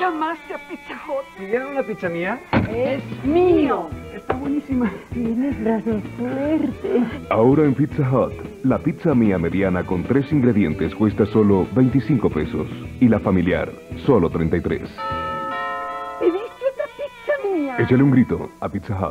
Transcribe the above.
llamaste a Pizza Hut? ¿Pidieron una pizza mía? Es mío. Está buenísima. Tienes brazos fuertes. Ahora en Pizza Hut, la pizza mía mediana con tres ingredientes cuesta solo 25 pesos y la familiar solo 33. ¿Pediste otra pizza mía? Échale un grito a Pizza Hut.